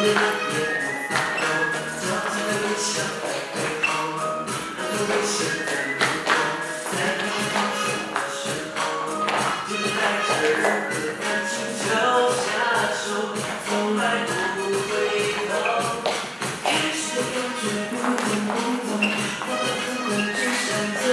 我的热烈发抖交叉在微笑的背后危险的路口在你不的时候就别着任的感情就下手从来不回头开是感觉不会不懂，我放大就像做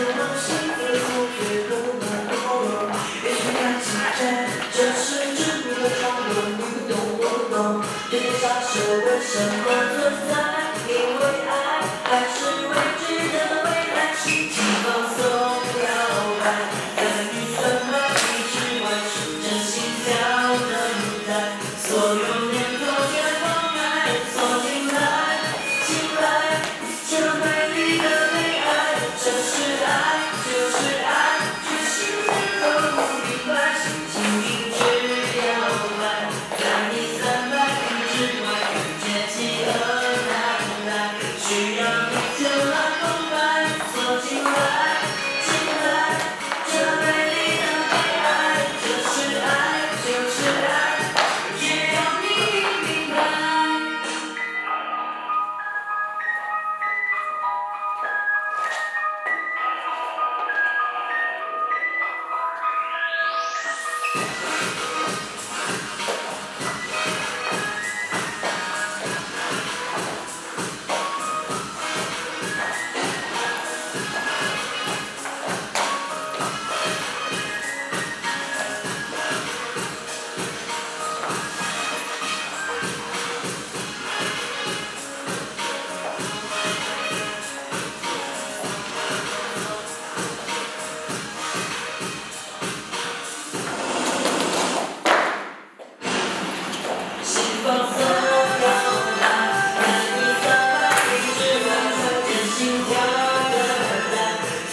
Hallelujah.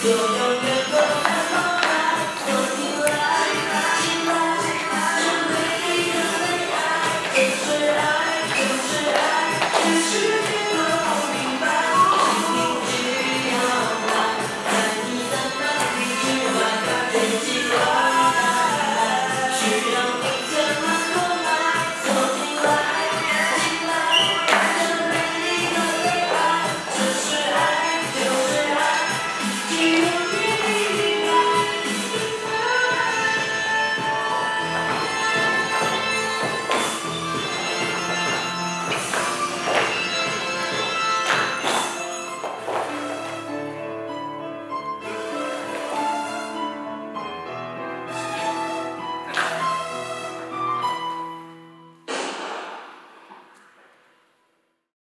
So